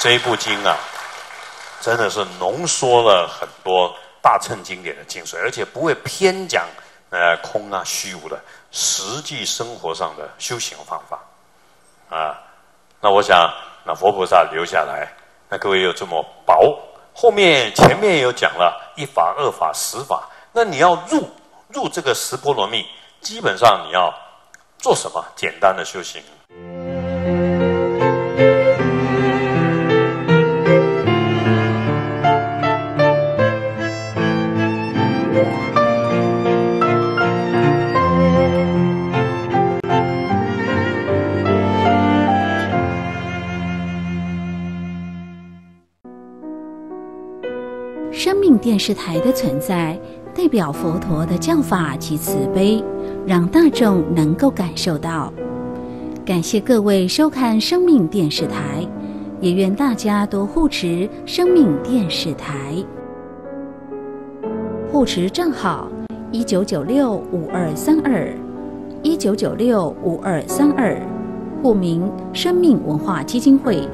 这一部经啊，真的是浓缩了很多大乘经典的精髓，而且不会偏讲呃空啊虚无的实际生活上的修行方法啊。那我想，那佛菩萨留下来，那各位又这么薄，后面前面也有讲了一法、二法、十法，那你要入入这个十波罗蜜，基本上你要做什么简单的修行？电视台的存在，代表佛陀的教法及慈悲，让大众能够感受到。感谢各位收看生命电视台，也愿大家多护持生命电视台。护持账号：一九九六五二三二，一九九六五二三二，户名：生命文化基金会。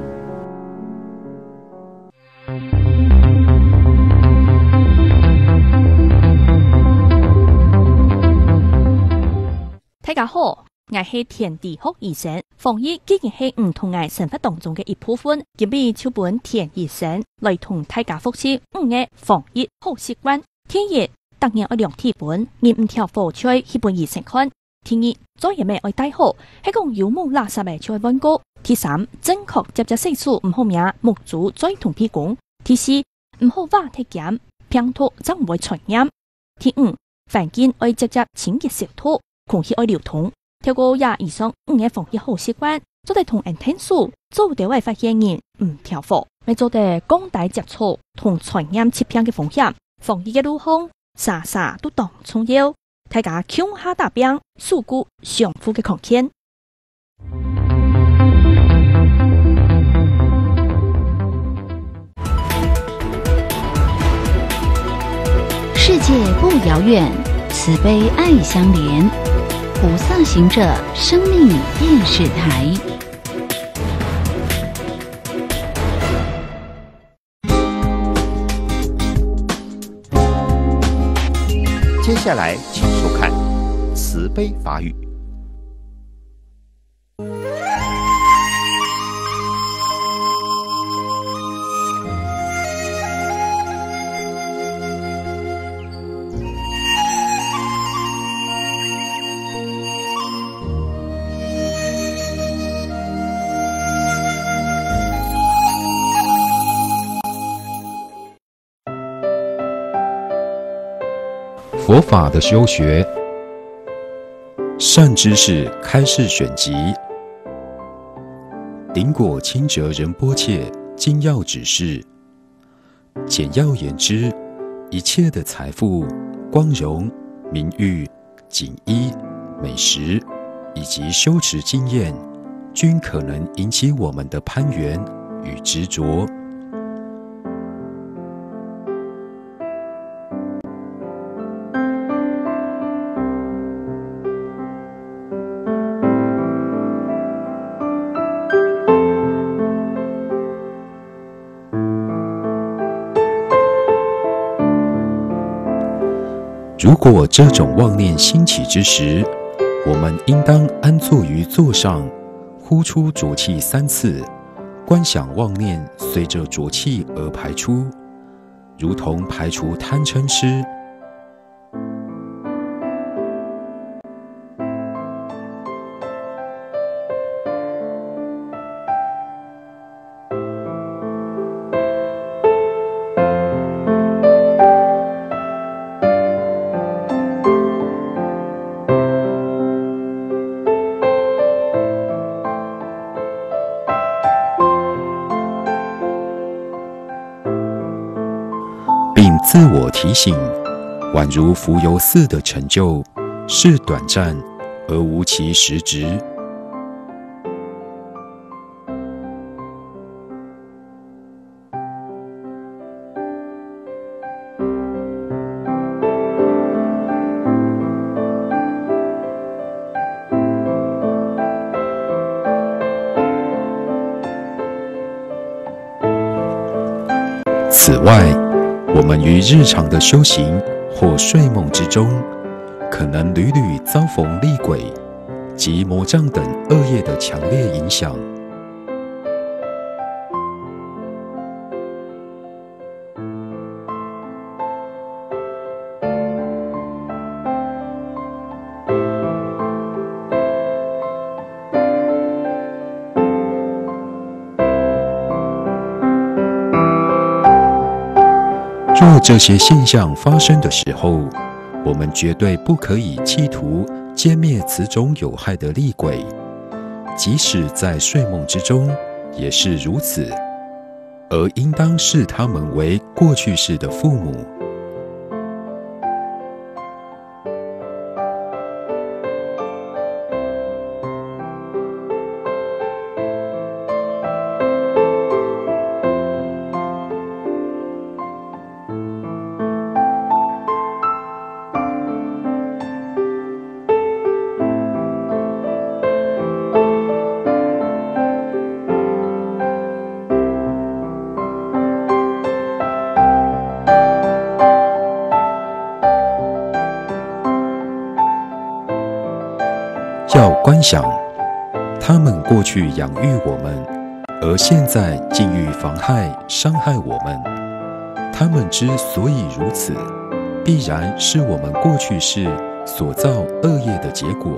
大家好，我是田地福医生。防疫既然是唔同嘅生活当中嘅一部分，今日就本田医生来同大家复习五个防疫好习惯。第一，当然要量体温，而唔跳火吹，去本医生看。第二，做嘢咩爱戴好，系讲有冇垃圾嘅吹温高。第三，正确接接细数唔好名，木足再同屁股。第四，唔好话太咸，平吐就唔会传染。第五，环境要接接清洁小吐。空气爱流通，透过廿以上五个防疫好习惯，做得同人听数，做得会发现人唔跳火，咪做得降低接触同传染疾病嘅风险。防疫嘅路风，啥啥都当重要，大家强下大兵，守固相互嘅空间。世界不遥远，慈悲爱相连。菩萨行者生命电视台。接下来，请收看慈悲法语。佛法的修学，善知识开示选集，顶果清哲仁波切精要指示。简要言之，一切的财富、光荣、名誉、锦衣、美食，以及修持经验，均可能引起我们的攀缘与执着。如果这种妄念兴起之时，我们应当安坐于座上，呼出浊气三次，观想妄念随着浊气而排出，如同排除贪嗔痴。性，宛如浮游似的成就是短暂而无其实质。于日常的修行或睡梦之中，可能屡屡遭逢厉鬼及魔障等恶业的强烈影响。这些现象发生的时候，我们绝对不可以企图歼灭此种有害的厉鬼，即使在睡梦之中也是如此，而应当视他们为过去式的父母。想，他们过去养育我们，而现在竟欲妨害、伤害我们。他们之所以如此，必然是我们过去世所造恶业的结果。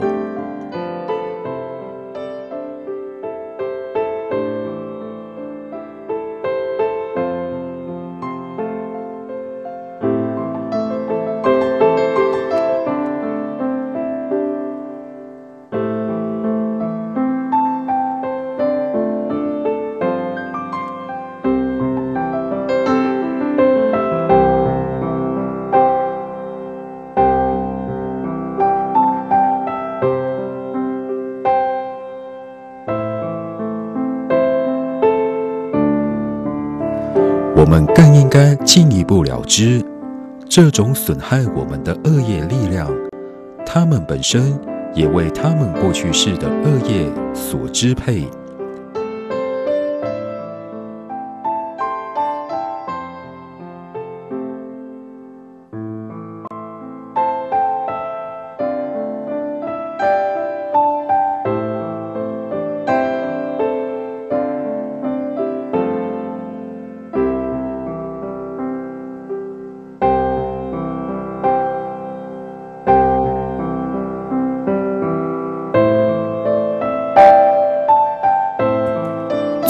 进一步了之，这种损害我们的恶业力量，他们本身也为他们过去世的恶业所支配。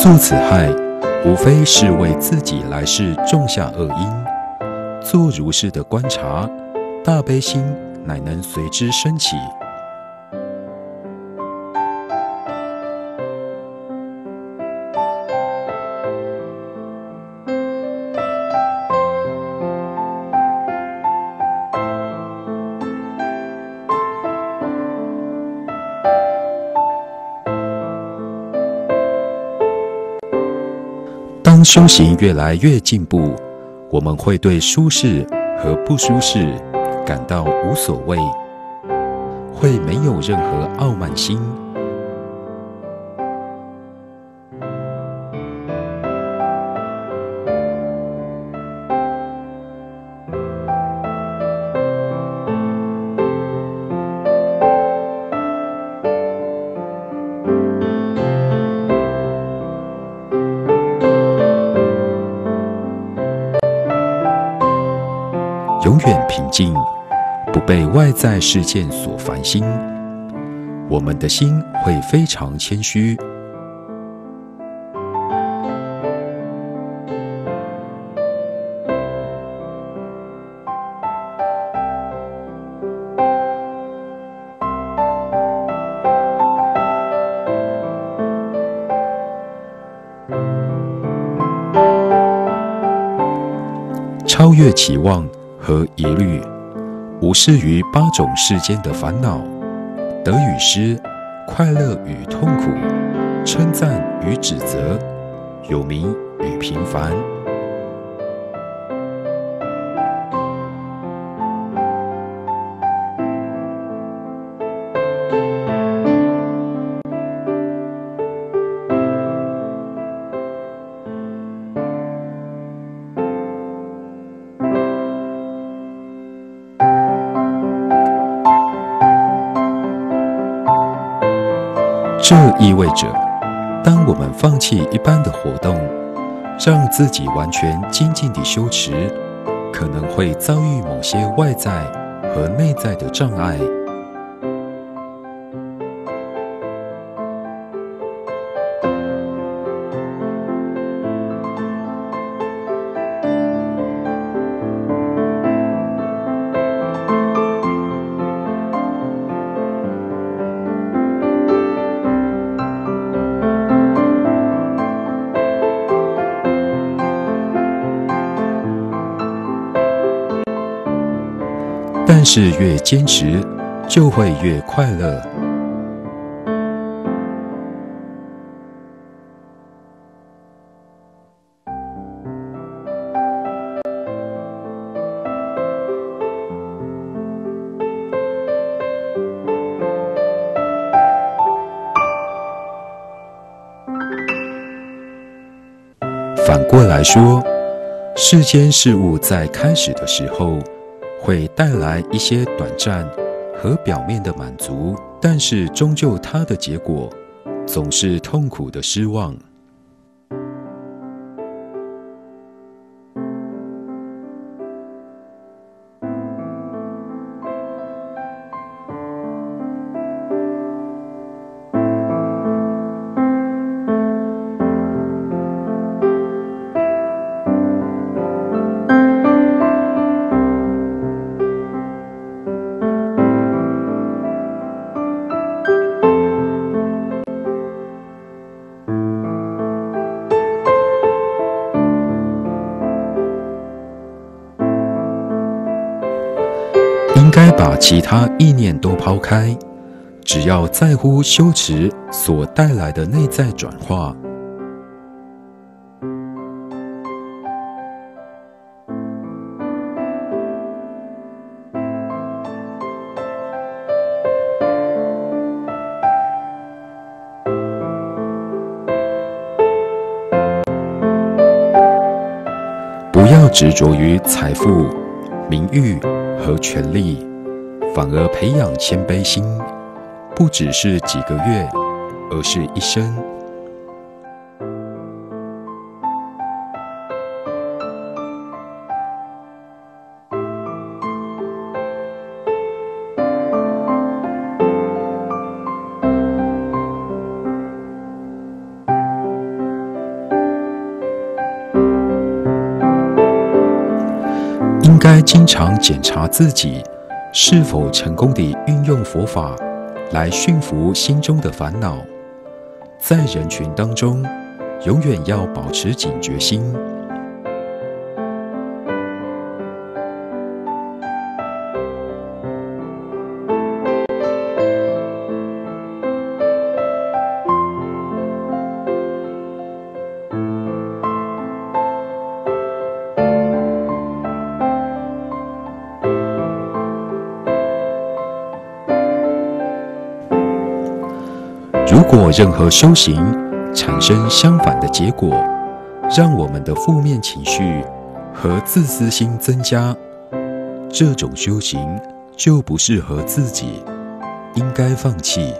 做此害，无非是为自己来世种下恶因。做如是的观察，大悲心乃能随之升起。当修行越来越进步，我们会对舒适和不舒适感到无所谓，会没有任何傲慢心。在事件所烦心，我们的心会非常谦虚。超越期望和疑虑，无视于八种世间的烦恼，得与失，快乐与痛苦，称赞与指责，有名与平凡。这意味着，当我们放弃一般的活动，让自己完全静静地修持，可能会遭遇某些外在和内在的障碍。是越坚持，就会越快乐。反过来说，世间事物在开始的时候。会带来一些短暂和表面的满足，但是终究它的结果总是痛苦的失望。其他意念都抛开，只要在乎修持所带来的内在转化。不要执着于财富、名誉。和权力，反而培养谦卑心，不只是几个月，而是一生。应该经常检查自己是否成功地运用佛法来驯服心中的烦恼，在人群当中，永远要保持警觉心。过任何修行产生相反的结果，让我们的负面情绪和自私心增加，这种修行就不适合自己，应该放弃。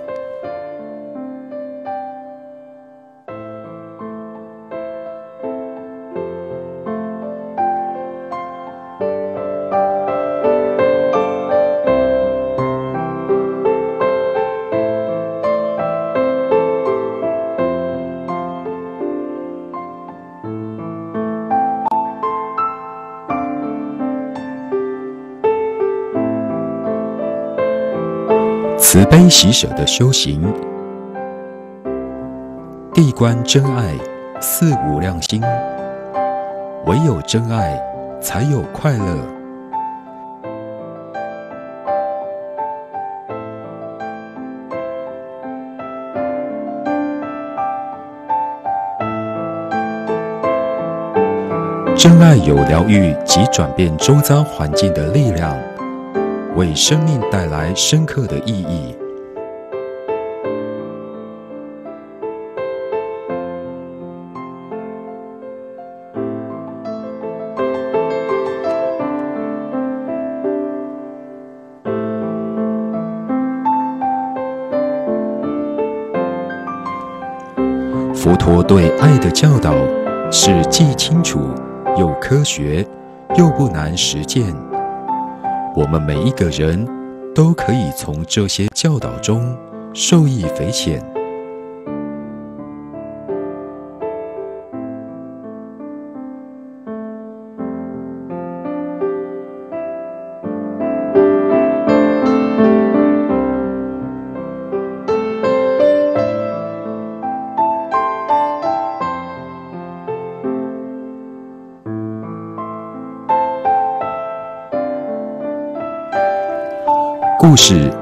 悲喜舍的修行，地观真爱，四无量心。唯有真爱，才有快乐。真爱有疗愈及转变周遭环境的力量。为生命带来深刻的意义。我对爱的教导是既清楚又科学，又不难实践。我们每一个人都可以从这些教导中受益匪浅。是：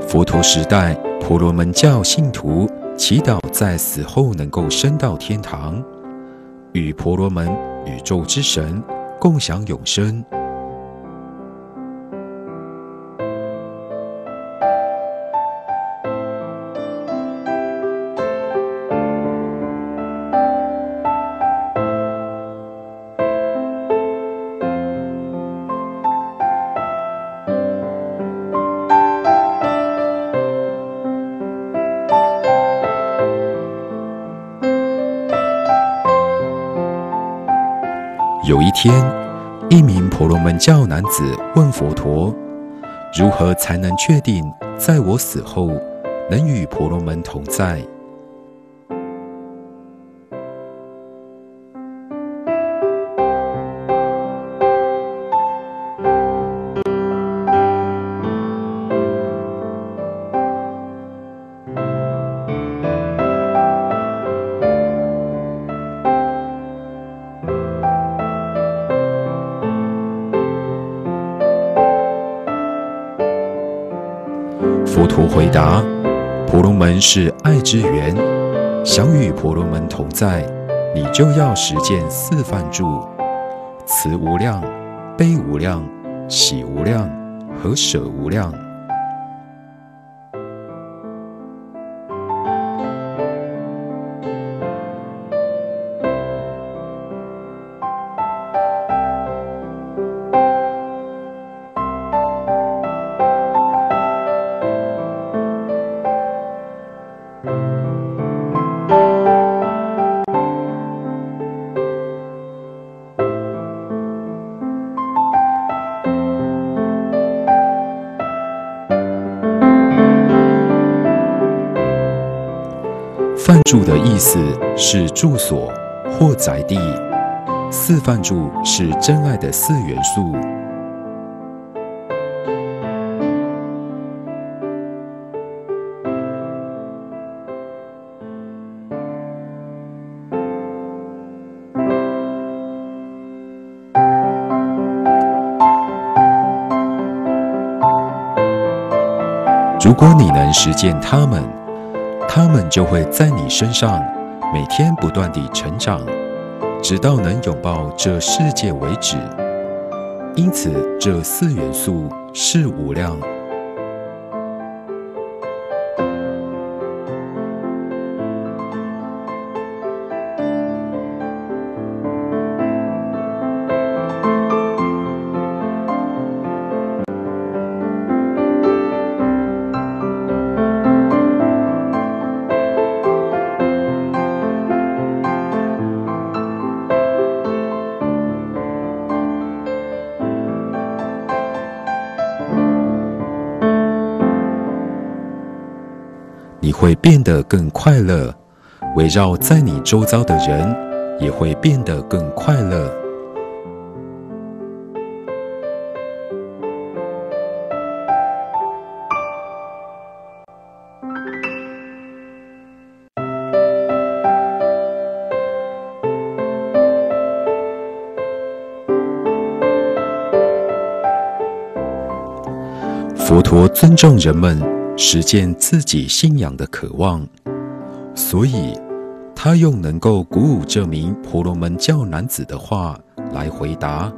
佛陀时代，婆罗门教信徒祈祷在死后能够升到天堂，与婆罗门宇宙之神共享永生。天，一名婆罗门教男子问佛陀：“如何才能确定在我死后能与婆罗门同在？”是爱之源，想与婆罗门同在，你就要实践四范住：慈无量、悲无量、喜无量和舍无量。”的意思是住所或宅地，四范住是真爱的四元素。如果你能实践它们，他们就会在你身上每天不断地成长，直到能拥抱这世界为止。因此，这四元素是无量。变得更快乐，围绕在你周遭的人也会变得更快乐。佛陀尊重人们实践自己信仰的渴望，所以他用能够鼓舞这名婆罗门教男子的话来回答。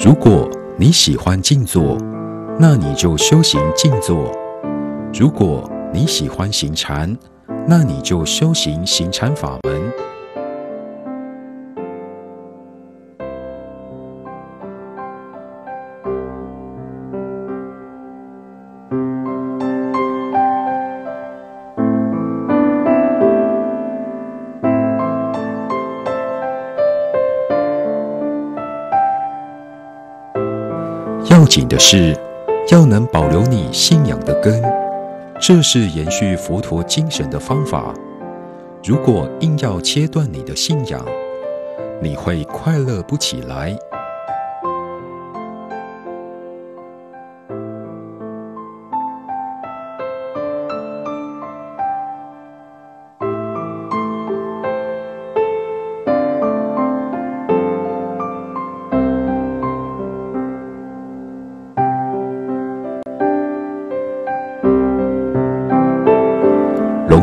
如果你喜欢静坐，那你就修行静坐；如果你喜欢行禅，那你就修行行禅法门。要紧的是，要能保留你信仰的根，这是延续佛陀精神的方法。如果硬要切断你的信仰，你会快乐不起来。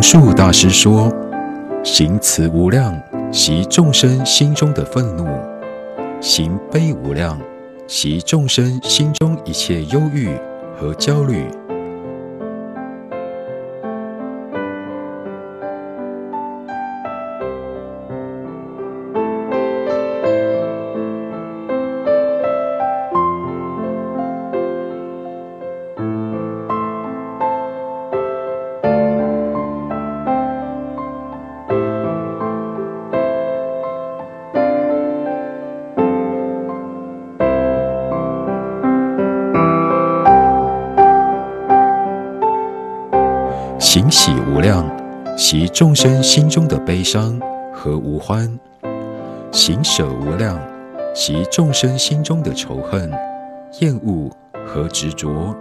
树大师说：“行慈无量，习众生心中的愤怒；行悲无量，习众生心中一切忧郁和焦虑。”习众生心中的悲伤和无欢；行舍无量，习众生心中的仇恨、厌恶和执着。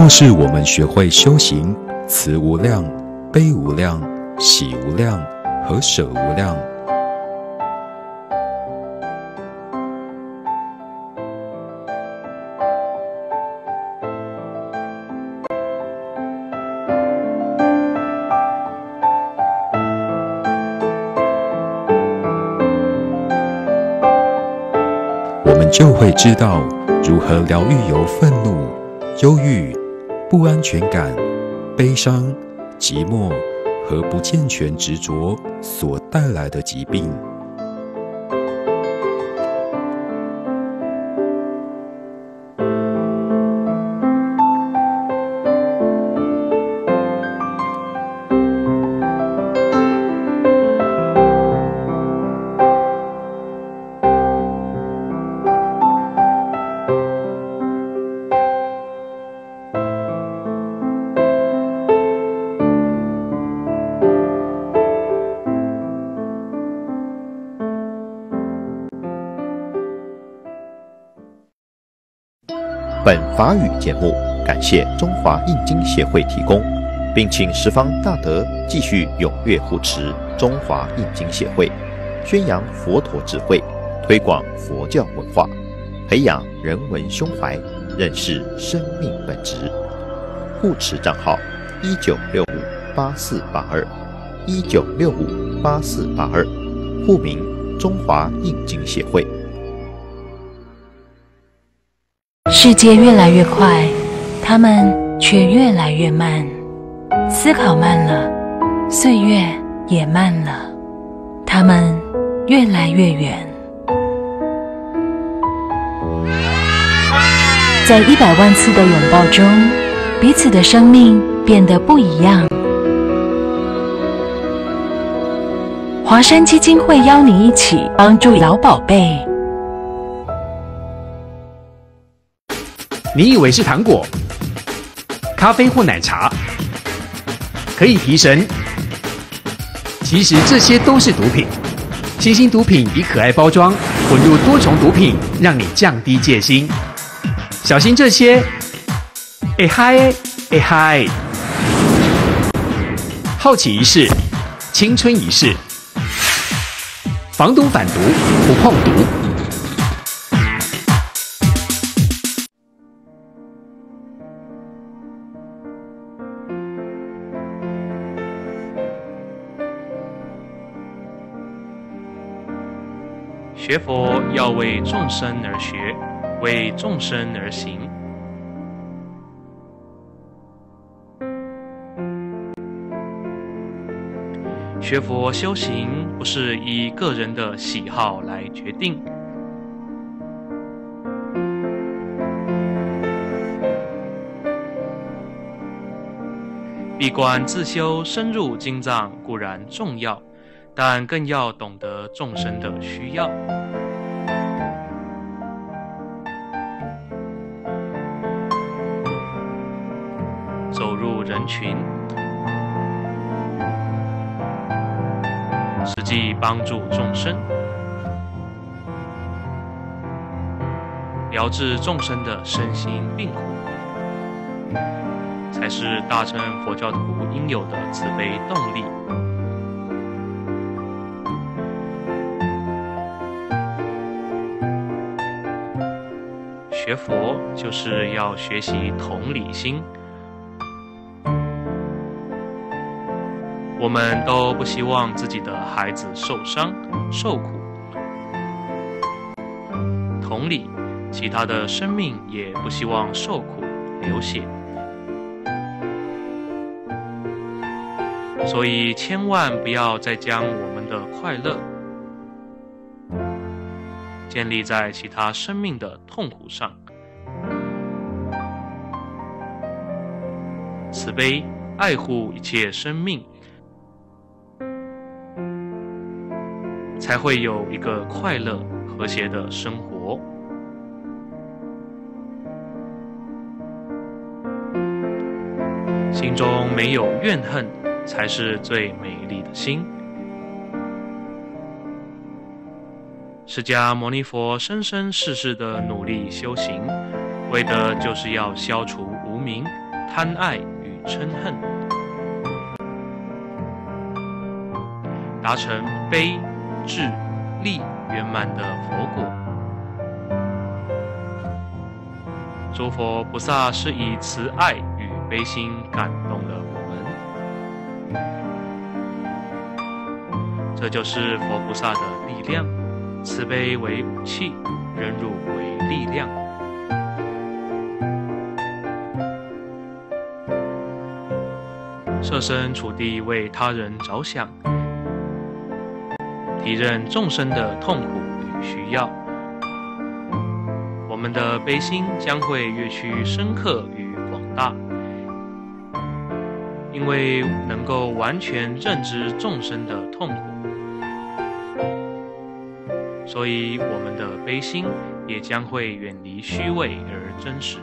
若是我们学会修行慈无量、悲无量、喜无量和舍无量，我们就会知道如何疗愈由愤怒、忧郁。不安全感、悲伤、寂寞和不健全执着所带来的疾病。法语节目感谢中华印经协会提供，并请十方大德继续踊跃护持中华印经协会，宣扬佛陀智慧，推广佛教文化，培养人文胸怀，认识生命本质。护持账号：一九六五八四八二，一九六五八四八二，户名：中华印经协会。世界越来越快，他们却越来越慢。思考慢了，岁月也慢了，他们越来越远。在一百万次的拥抱中，彼此的生命变得不一样。华山基金会邀你一起帮助老宝贝。你以为是糖果、咖啡或奶茶可以提神，其实这些都是毒品。新兴毒品以可爱包装，混入多重毒品，让你降低戒心。小心这些！哎嗨，哎嗨！好奇一试，青春一试。防毒反毒，不碰毒。学佛要为众生而学，为众生而行。学佛修行不是以个人的喜好来决定，闭关自修、深入经藏固然重要，但更要懂得众生的需要。帮助众生，疗治众生的身心病苦，才是大乘佛教徒应有的慈悲动力。学佛就是要学习同理心。我们都不希望自己的孩子受伤、受苦。同理，其他的生命也不希望受苦、流血。所以，千万不要再将我们的快乐建立在其他生命的痛苦上。慈悲，爱护一切生命。才会有一个快乐、和谐的生活。心中没有怨恨，才是最美丽的心。释迦牟尼佛生生世世的努力修行，为的就是要消除无明、贪爱与嗔恨，达成悲。智力圆满的佛果，诸佛菩萨是以慈爱与悲心感动了我们，这就是佛菩萨的力量。慈悲为武器，忍辱为力量，设身处地为他人着想。体认众生的痛苦与需要，我们的悲心将会越趋深刻与广大。因为能够完全认知众生的痛苦，所以我们的悲心也将会远离虚伪而真实。